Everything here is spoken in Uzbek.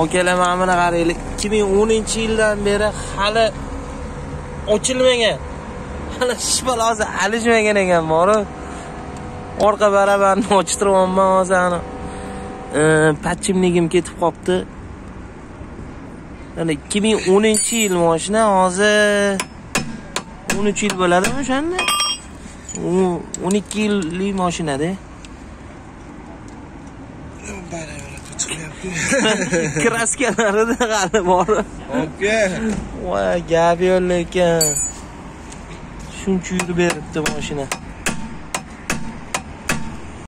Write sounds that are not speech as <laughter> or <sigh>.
akalar mana buni qaranglar 2010 yildan beri hali ochilmagan. Hali shpalosi alishmagan ekan boru. Orqa barabarni ochtiryapman hozir ani pachimligim ketib qolibdi mana 2010 yil moshina hozir 13 yil bo'ladimi o'shanda? 12 yillik <laughs> mashinada kraskalarida hali bor aka voy gap yo'q lekin. Shuncha yurib beribdi mashina